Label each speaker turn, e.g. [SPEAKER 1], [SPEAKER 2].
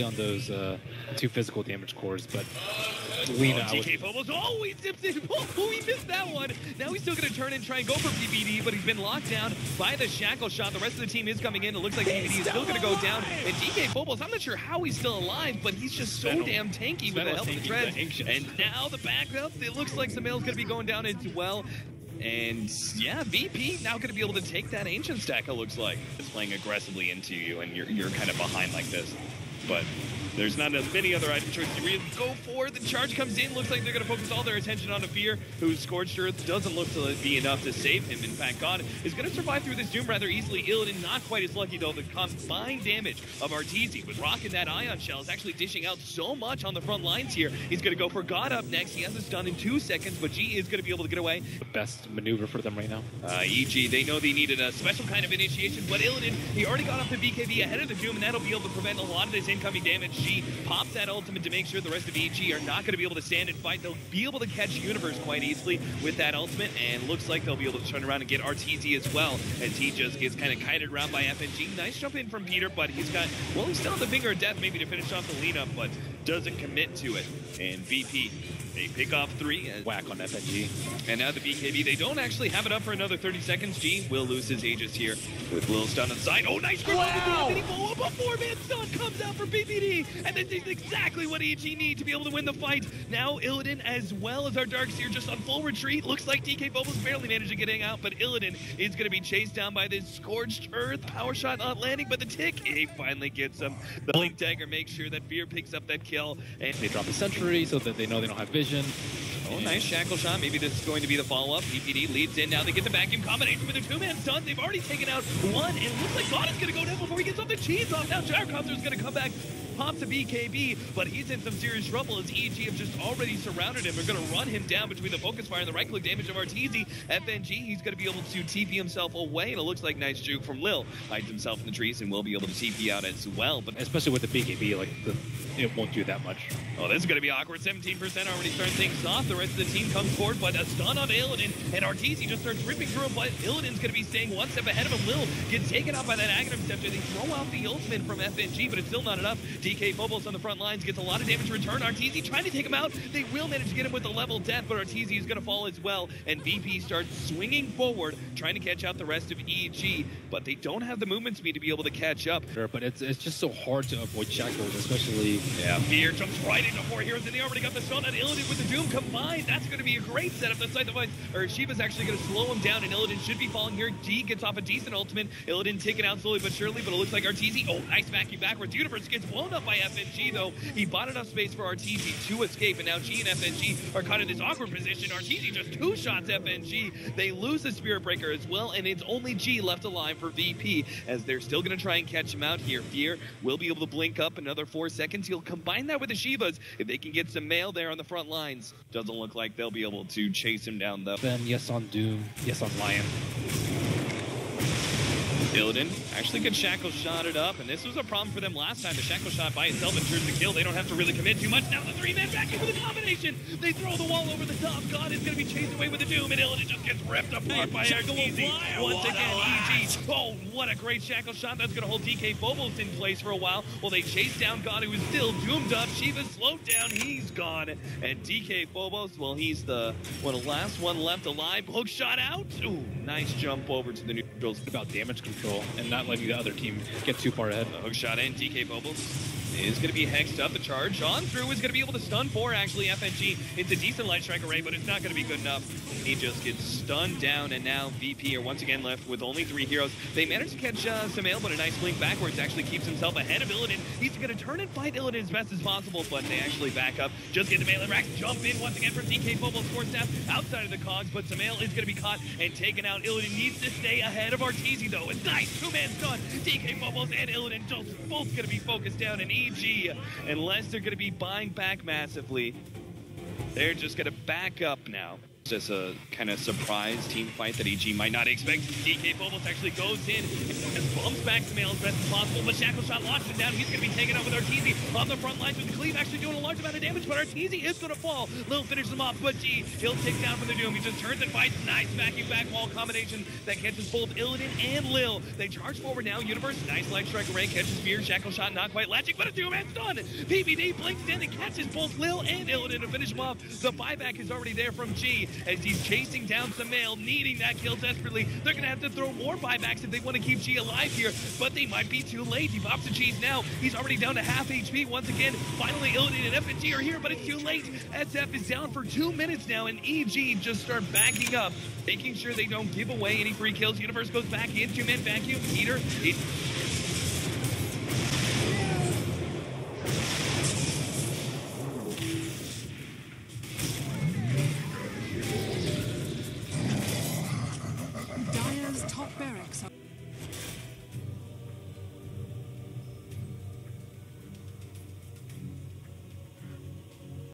[SPEAKER 1] on those uh, two physical damage cores, but Lina
[SPEAKER 2] oh,
[SPEAKER 1] was-
[SPEAKER 2] DK Phobos, oh, he dipped in. Oh, he missed that one. Now he's still going to turn and try and go for PPD, but he's been locked down by the Shackle Shot. The rest of the team is coming in. It looks like PPD is still going to go down. And DK Phobos, I'm not sure how he's still alive, but he's just so
[SPEAKER 1] Venom.
[SPEAKER 2] damn tanky with the
[SPEAKER 1] Venom
[SPEAKER 2] help of the
[SPEAKER 1] tanky,
[SPEAKER 2] treads. And now the backup, it looks like Sumail's going to be going down as well. And yeah, VP now going to be able to take that ancient stack. It looks like it's playing aggressively into you, and you're you're kind of behind like this. But there's not as many other item choices to really go for. The charge comes in. Looks like they're going to focus all their attention on Afir, whose Scorched Earth doesn't look to be enough to save him. In fact, God is going to survive through this Doom rather easily. Illidan not quite as lucky, though. The combined damage of Arteezy with Rock and that Ion Shell is actually dishing out so much on the front lines here. He's going to go for God up next. He has this done in two seconds, but G is going to be able to get away.
[SPEAKER 1] the best maneuver for them right now.
[SPEAKER 2] Uh, EG, they know they needed a special kind of initiation, but Illidan, he already got off the BKB ahead of the Doom, and that'll be able to prevent a lot of this incoming damage. G pops that ultimate to make sure the rest of EG are not going to be able to stand and fight. They'll be able to catch Universe quite easily with that ultimate, and looks like they'll be able to turn around and get RTZ as well, as he just gets kind of kited around by FNG. Nice jump in from Peter, but he's got, well, he's still on the finger of death maybe to finish off the lead up, but doesn't commit to it. And VP, they pick off three, and
[SPEAKER 1] Whack on FNG.
[SPEAKER 2] and now the BKB, they don't actually have it up for another 30 seconds. G will lose his Aegis here with Lil stun on the side. Oh, nice the
[SPEAKER 1] Wow.
[SPEAKER 2] Did he blow up? A four-man stun comes out for PPD. And this is exactly what EG need to be able to win the fight. Now Illidan as well as our Darkseer just on full retreat. Looks like DK Bubbles barely managed to get out, but Illidan is going to be chased down by this Scorched Earth. Power shot not landing, but the tick, he finally gets him. The Blink Dagger makes sure that Fear picks up that kill. And
[SPEAKER 1] They drop a sentry so that they know they don't have vision.
[SPEAKER 2] Oh, nice shackle shot. Maybe this is going to be the follow-up. PPD leads in. Now they get the vacuum combination with a two-man stun. They've already taken out one, and it looks like God is going to go down before he gets off the cheese off. Now Gyrocopter is going to come back, pops a BKB, but he's in some serious trouble as EG have just already surrounded him. They're going to run him down between the focus fire and the right-click damage of Arteezy. FNG, he's going to be able to TP himself away, and it looks like nice juke from Lil. Hides himself in the trees and will be able to TP out as well, but
[SPEAKER 1] Especially with the BKB, like the, it won't do that much.
[SPEAKER 2] Oh, this is going to be awkward. 17% already starting things off. The rest of the team comes forward, but a stun on Illidan, and Arteezy just starts ripping through him, but Illidan's going to be staying one step ahead of him. Lil gets taken out by that Aghanim Scepter. They throw out the ultimate from FNG, but it's still not enough. DK Phobos on the front lines gets a lot of damage return. Arteezy trying to take him out. They will manage to get him with a level death, but Arteezy is going to fall as well, and VP starts swinging forward, trying to catch out the rest of EG, but they don't have the movement speed to be able to catch up.
[SPEAKER 1] Sure, but it's it's just so hard to avoid shackles, especially
[SPEAKER 2] Yeah, Fear jumps right into four heroes, and they already got the stun on Illidan with the Doom combined. That's going to be a great setup. The Scythe of Vyse, or Shiva's actually going to slow him down, and Illidan should be falling here. G gets off a decent ultimate. Illidan taken out slowly but surely, but it looks like Arteezy. Oh, nice vacuum backwards. Universe gets up by FNG, though. He bought enough space for Arteezy to escape, and now G and FNG are caught in this awkward position. Arteezy just two shots FNG. They lose the Spirit Breaker as well, and it's only G left alive for VP, as they're still going to try and catch him out here. Fear will be able to blink up another four seconds. He'll combine that with the Shivas if they can get Sumail there on the front lines. Doesn't look like they'll be able to chase him down, though.
[SPEAKER 1] then yes on Doom, yes on Lion.
[SPEAKER 2] Illidan actually good shackle shot it up, and this was a problem for them last time. The shackle shot by itself ensures the kill. They don't have to really commit too much. Now the three man back in with a combination. They throw the wall over the top. God is going to be chased away with the doom, and Illidan just gets ripped apart by
[SPEAKER 3] Shackle fly.
[SPEAKER 2] Once
[SPEAKER 3] What
[SPEAKER 2] again. EG. Oh, what a great shackle shot. That's going to hold DK Phobos in place for a while while they chase down God, who is still doomed up. Shiva slowed down. He's gone. And DK Phobos, well, he's the one last one left alive. Hook shot out. Ooh, nice jump over to the neutrals.
[SPEAKER 1] About damage control and not letting the other team get too far ahead.
[SPEAKER 2] Hook shot in. DK Bubbles is going to be hexed up. The charge on through is going to be able to stun four, actually. FNG, it's a decent light strike array, but it's not going to be good enough. He just gets stunned down, and now VP are once again left with only three heroes. They managed to catch uh, Sumail, but a nice blink backwards actually keeps himself ahead of Illidan. He's going to turn and fight Illidan as best as possible, but they actually back up. Just get the melee racks, jump in once again from DK Bubbles, score staff outside of the cogs, but Sumail is going to be caught and taken out. Illidan needs to stay ahead of Arteezy, though. It's nice two-man stun. DK Bubbles and Illidan just both going to be focused down in EG, unless they're going to be buying back massively. They're just going to back up now. Just a kind of surprise team fight that EG might not expect. DK Phobos actually goes in and bumps back to Mail as best as possible, but Shackle Shot locks him down. He's going to be taken out with Arteezy on the front lines with Cleave actually doing a large amount of damage, but Arteezy is going to fall. Lil finishes him off, but G, he'll take down from the Doom. He just turns and fights. Nice vacuum back wall combination that catches both Illidan and Lil. They charge forward now. Universe, nice light strike array, catches Fear. Shackle Shot not quite latching, but a two-man done. PPD blinks in and catches both Lil and Illidan to finish him off. The buyback is already there from G as he's chasing down Sumail, needing that kill desperately. They're going to have to throw more buybacks if they want to keep G alive here, but they might be too late. He pops the cheese now. He's already down to half HP once again. Finally, Illidan and FNG are here, but it's too late. SF is down for two minutes now, and EG just start backing up, making sure they don't give away any free kills. Universe goes back in, two-man vacuum. Heater, it barracks.